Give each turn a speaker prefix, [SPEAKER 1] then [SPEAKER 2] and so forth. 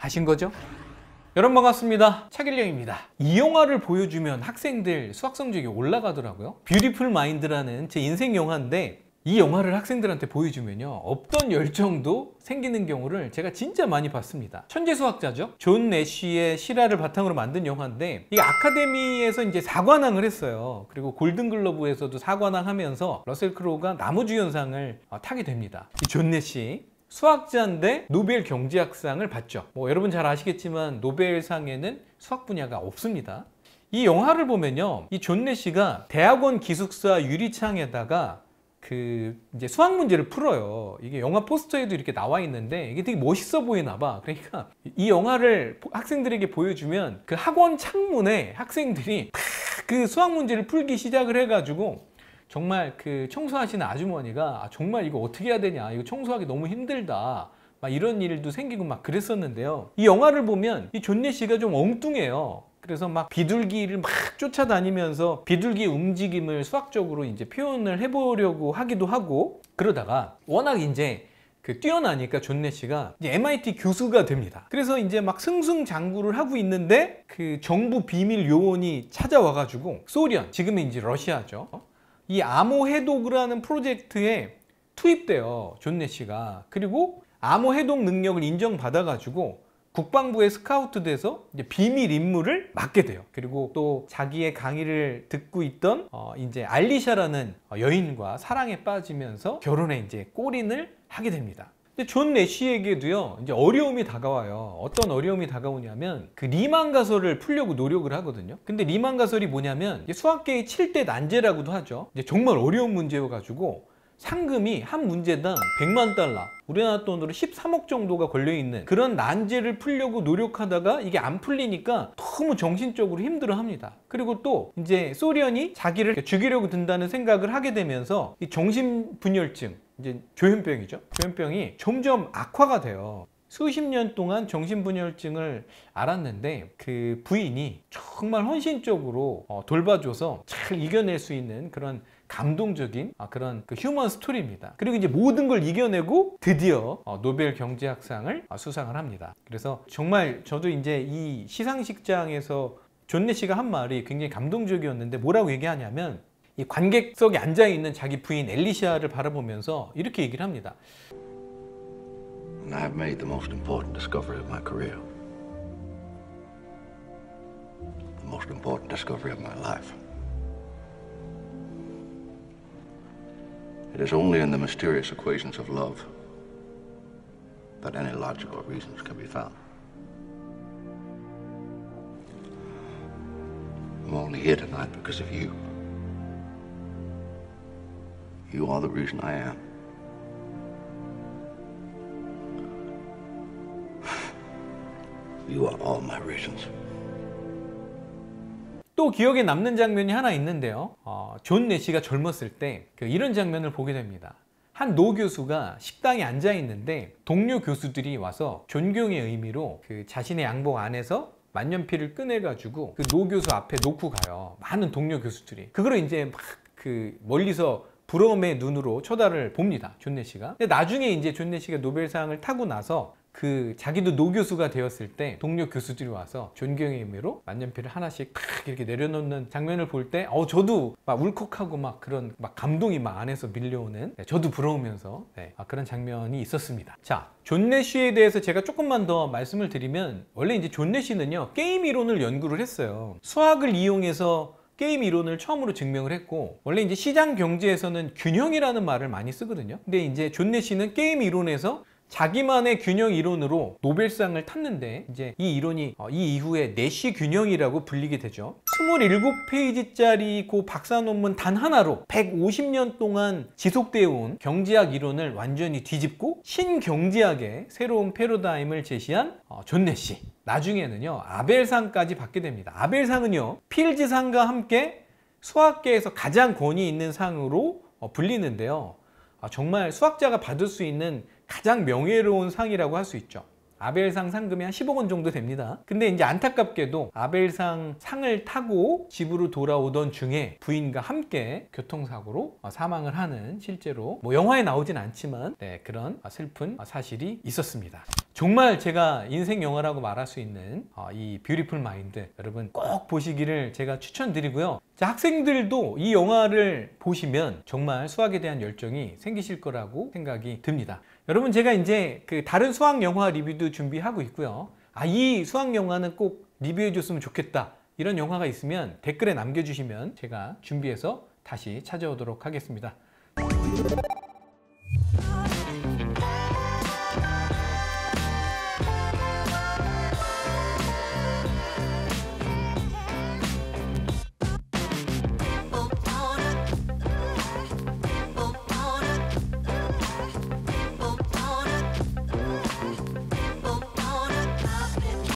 [SPEAKER 1] 하신 거죠? 여러분 반갑습니다. 차길영입니다. 이 영화를 보여주면 학생들 수학 성적이 올라가더라고요. 뷰티풀 마인드라는 제 인생 영화인데 이 영화를 학생들한테 보여주면요 없던 열정도 생기는 경우를 제가 진짜 많이 봤습니다 천재 수학자죠 존 내쉬의 실화를 바탕으로 만든 영화인데 이 아카데미에서 이제 사관왕을 했어요 그리고 골든글러브에서도 사관왕 하면서 러셀 크로우가 남우주연상을 어, 타게 됩니다 이 존 내쉬 수학자인데 노벨 경제학상을 받죠 뭐 여러분 잘 아시겠지만 노벨상에는 수학 분야가 없습니다 이 영화를 보면요 이 존 내쉬가 대학원 기숙사 유리창에다가 그 이제 수학 문제를 풀어요. 이게 영화 포스터에도 이렇게 나와 있는데 이게 되게 멋있어 보이나 봐. 그러니까 이 영화를 학생들에게 보여주면 그 학원 창문에 학생들이 그 수학 문제를 풀기 시작을 해가지고 정말 그 청소하시는 아주머니가 아, 정말 이거 어떻게 해야 되냐 이거 청소하기 너무 힘들다 막 이런 일도 생기고 막 그랬었는데요 이 영화를 보면 이 존 내쉬가 좀 엉뚱해요 그래서 막 비둘기를 막 쫓아다니면서 비둘기 움직임을 수학적으로 이제 표현을 해보려고 하기도 하고 그러다가 워낙 이제 그 뛰어나니까 존네 씨가 이제 MIT 교수가 됩니다. 그래서 이제 막 승승장구를 하고 있는데 그 정부 비밀 요원이 찾아와가지고 소련 지금은 이제 러시아죠. 이 암호 해독이라는 프로젝트에 투입돼요. 존네 씨가 그리고 암호 해독 능력을 인정받아가지고 국방부에 스카우트 돼서 비밀 임무를 맡게 돼요. 그리고 또 자기의 강의를 듣고 있던 어 이제 알리샤라는 여인과 사랑에 빠지면서 결혼에 이제 골인을 하게 됩니다. 근데 존 내쉬에게도요 이제 어려움이 다가와요. 어떤 어려움이 다가오냐면 그 리만 가설을 풀려고 노력을 하거든요. 근데 리만 가설이 뭐냐면 수학계의 7대 난제라고도 하죠. 이제 정말 어려운 문제여 가지고 상금이 한 문제당 100만 달러 우리나라 돈으로 13억 정도가 걸려있는 그런 난제를 풀려고 노력하다가 이게 안 풀리니까 너무 정신적으로 힘들어합니다 그리고 또 이제 소련이 자기를 죽이려고 든다는 생각을 하게 되면서 이 정신분열증 이제 조현병이죠 조현병이 점점 악화가 돼요 수십 년 동안 정신분열증을 알았는데 그 부인이 정말 헌신적으로 어, 돌봐줘서 잘 이겨낼 수 있는 그런 감동적인 아, 그런 그 휴먼 스토리입니다. 그리고 이제 모든 걸 이겨내고 드디어 어, 노벨 경제학상을 어, 수상을 합니다. 그래서 정말 저도 이제 이 시상식장에서 존 내쉬가 한 말이 굉장히 감동적이었는데 뭐라고 얘기하냐면 이 관객석에 앉아 있는 자기 부인 엘리시아를 바라보면서 이렇게 얘기를 합니다. I've made the most important discovery of my career. The most important discovery of my life. It is only in the mysterious equations of love that any logical reasons can be found. I'm only here tonight because of you. You are the reason I am. You are all my reasons. 또 기억에 남는 장면이 하나 있는데요. 어, 존 내쉬가 젊었을 때 그 이런 장면을 보게 됩니다. 한 노 교수가 식당에 앉아 있는데 동료 교수들이 와서 존경의 의미로 그 자신의 양복 안에서 만년필을 꺼내가지고 그 노 교수 앞에 놓고 가요. 많은 동료 교수들이. 그거를 이제 막 그 멀리서 부러움의 눈으로 쳐다를 봅니다. 존 내쉬가. 근데 나중에 이제 존 내쉬가 노벨상을 타고 나서 그 자기도 노교수가 되었을 때 동료 교수들이 와서 존경의 의미로 만년필을 하나씩 탁 이렇게 내려놓는 장면을 볼 때 어 저도 막 울컥하고 막 그런 막 감동이 막 안에서 밀려오는 네, 저도 부러우면서 네, 그런 장면이 있었습니다. 자, 존내쉬에 대해서 제가 조금만 더 말씀을 드리면 원래 이제 존내쉬는요 게임 이론을 연구를 했어요. 수학을 이용해서 게임 이론을 처음으로 증명을 했고 원래 이제 시장 경제에서는 균형이라는 말을 많이 쓰거든요. 근데 이제 존내쉬는 게임 이론에서 자기만의 균형 이론으로 노벨상을 탔는데 이제 이 이론이 어, 이 이후에 내시 균형이라고 불리게 되죠. 27페이지짜리 그 박사 논문 단 하나로 150년 동안 지속되어 온 경제학 이론을 완전히 뒤집고 신경제학의 새로운 패러다임을 제시한 어, 존 내시. 나중에는요 아벨상까지 받게 됩니다. 아벨상은요 필즈상과 함께 수학계에서 가장 권위 있는 상으로 어, 불리는데요. 아, 정말 수학자가 받을 수 있는 가장 명예로운 상이라고 할 수 있죠. 아벨상 상금이 한 10억 원 정도 됩니다. 근데 이제 안타깝게도 아벨상 상을 타고 집으로 돌아오던 중에 부인과 함께 교통사고로 사망을 하는 실제로 뭐 영화에 나오진 않지만 네, 그런 슬픈 사실이 있었습니다. 정말 제가 인생 영화라고 말할 수 있는 어, 이 뷰티풀 마인드 여러분 꼭 보시기를 제가 추천드리고요. 자, 학생들도 이 영화를 보시면 정말 수학에 대한 열정이 생기실 거라고 생각이 듭니다. 여러분 제가 이제 그 다른 수학 영화 리뷰도 준비하고 있고요. 아, 이 수학 영화는 꼭 리뷰해 줬으면 좋겠다. 이런 영화가 있으면 댓글에 남겨주시면 제가 준비해서 다시 찾아오도록 하겠습니다.